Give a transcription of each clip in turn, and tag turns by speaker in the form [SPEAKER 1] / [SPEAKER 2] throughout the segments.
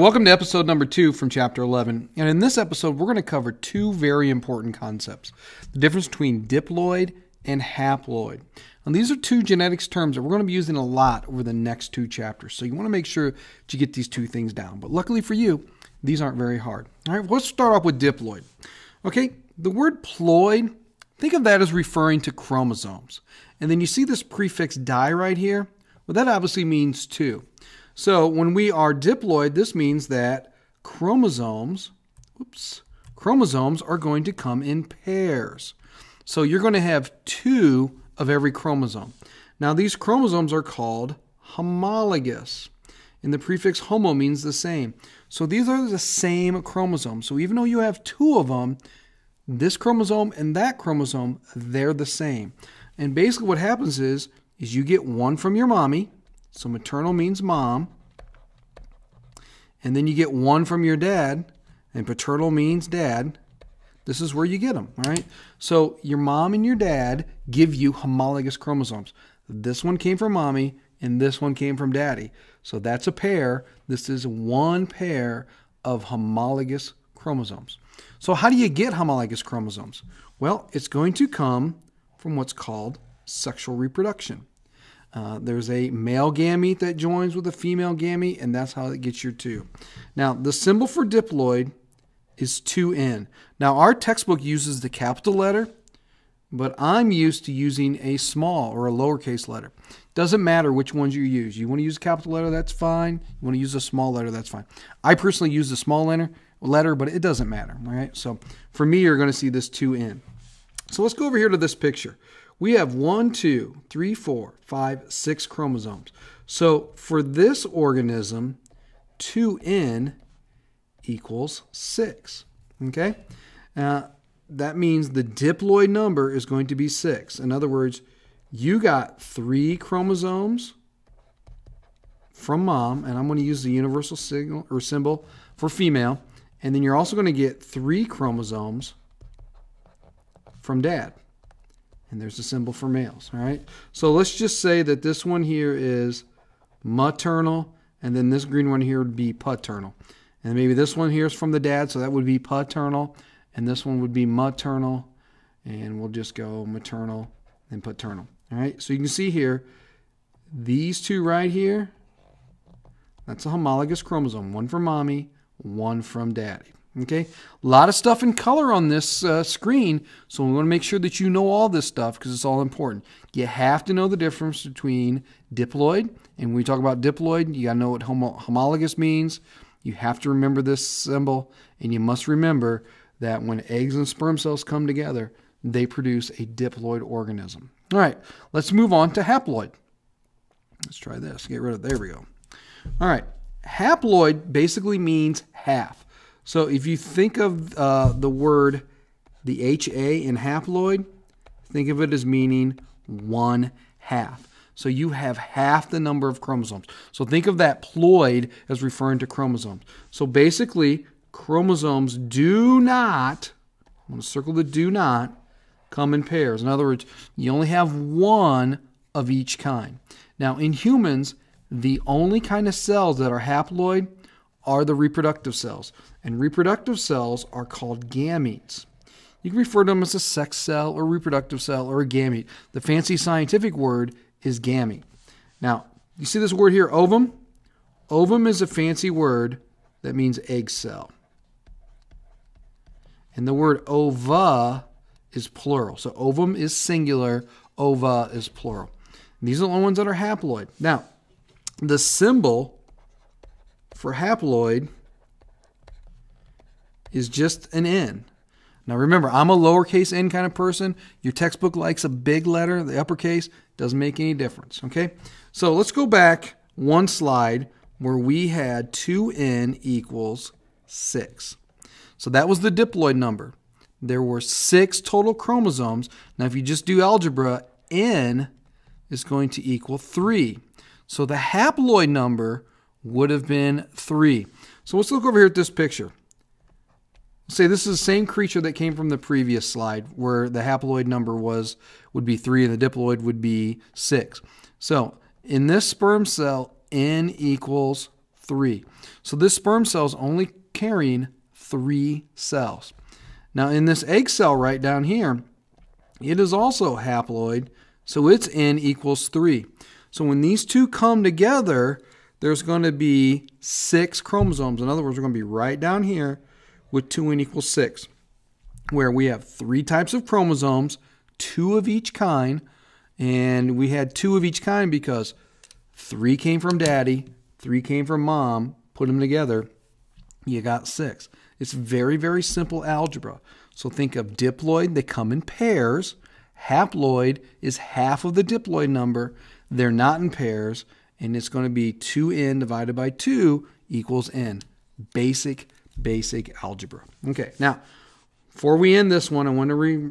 [SPEAKER 1] welcome to episode number two from chapter 11. And in this episode, we're going to cover two very important concepts the difference between diploid and haploid. And these are two genetics terms that we're going to be using a lot over the next two chapters. So you want to make sure that you get these two things down. But luckily for you, these aren't very hard. All right, let's start off with diploid. Okay, the word ploid, think of that as referring to chromosomes. And then you see this prefix di right here? Well, that obviously means two. So when we are diploid, this means that chromosomes, oops, chromosomes are going to come in pairs. So you're going to have two of every chromosome. Now these chromosomes are called homologous. And the prefix homo means the same. So these are the same chromosomes. So even though you have two of them, this chromosome and that chromosome, they're the same. And basically what happens is, is you get one from your mommy, so maternal means mom, and then you get one from your dad, and paternal means dad. This is where you get them, all right? So your mom and your dad give you homologous chromosomes. This one came from mommy, and this one came from daddy. So that's a pair. This is one pair of homologous chromosomes. So how do you get homologous chromosomes? Well, it's going to come from what's called sexual reproduction. Uh, there's a male gamete that joins with a female gamete, and that's how it gets your two. Now, the symbol for diploid is 2N. Now, our textbook uses the capital letter, but I'm used to using a small or a lowercase letter. Doesn't matter which ones you use. You want to use a capital letter, that's fine. You want to use a small letter, that's fine. I personally use the small letter, letter, but it doesn't matter. All right. So for me, you're going to see this 2N. So let's go over here to this picture. We have one, two, three, four, five, six chromosomes. So for this organism, 2N equals 6. Okay? Uh, that means the diploid number is going to be 6. In other words, you got three chromosomes from mom, and I'm going to use the universal signal or symbol for female, and then you're also going to get three chromosomes from dad. And there's a symbol for males, all right? So let's just say that this one here is maternal, and then this green one here would be paternal. And maybe this one here is from the dad, so that would be paternal. And this one would be maternal. And we'll just go maternal and paternal. All right, so you can see here, these two right here, that's a homologous chromosome. One from mommy, one from daddy. Okay, a lot of stuff in color on this uh, screen, so we want to make sure that you know all this stuff because it's all important. You have to know the difference between diploid, and when we talk about diploid, you got to know what homo homologous means. You have to remember this symbol, and you must remember that when eggs and sperm cells come together, they produce a diploid organism. All right, let's move on to haploid. Let's try this. Get rid of, there we go. All right, haploid basically means half. So if you think of uh, the word, the HA in haploid, think of it as meaning one half. So you have half the number of chromosomes. So think of that ploid as referring to chromosomes. So basically, chromosomes do not, I'm going to circle the do not, come in pairs. In other words, you only have one of each kind. Now, in humans, the only kind of cells that are haploid are the reproductive cells. And reproductive cells are called gametes. You can refer to them as a sex cell or reproductive cell or a gamete. The fancy scientific word is gamete. Now, you see this word here, ovum? Ovum is a fancy word that means egg cell. And the word ova is plural. So ovum is singular, ova is plural. And these are the only ones that are haploid. Now, the symbol for haploid is just an N. Now remember, I'm a lowercase n kind of person. Your textbook likes a big letter, the uppercase, doesn't make any difference, okay? So let's go back one slide where we had 2n equals 6. So that was the diploid number. There were six total chromosomes. Now if you just do algebra, n is going to equal 3. So the haploid number would have been 3. So let's look over here at this picture say this is the same creature that came from the previous slide where the haploid number was would be 3 and the diploid would be 6. So in this sperm cell, n equals three. So this sperm cell is only carrying three cells. Now, in this egg cell right down here, it is also haploid, so its N equals 3. So when these two come together, there's going to be six chromosomes. In other words, we're going to be right down here with 2N equals 6, where we have three types of chromosomes, two of each kind, and we had two of each kind because three came from daddy, three came from mom, put them together, you got six. It's very, very simple algebra. So think of diploid, they come in pairs. Haploid is half of the diploid number. They're not in pairs, and it's going to be 2n divided by 2 equals n. Basic, basic algebra. Okay, now, before we end this one, I want to re-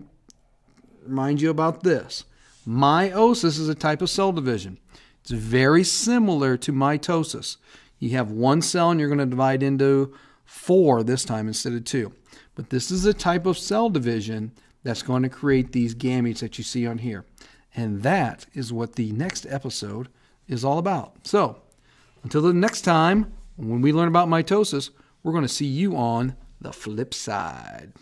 [SPEAKER 1] remind you about this. Meiosis is a type of cell division. It's very similar to mitosis. You have one cell and you're going to divide into four this time instead of two. But this is a type of cell division that's going to create these gametes that you see on here. And that is what the next episode is all about. So, until the next time, when we learn about mitosis, we're going to see you on the flip side.